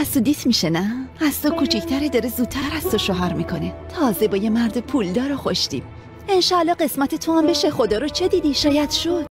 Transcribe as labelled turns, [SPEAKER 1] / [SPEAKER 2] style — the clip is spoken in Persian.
[SPEAKER 1] از دیس میشه نه؟ از تو کوچیکتره داره زودتر از تو شوهر می‌کنه. تازه با یه مرد پولدار و خوش انشالله قسمت تو هم بشه. خدا رو چه دیدی؟ شاید شد.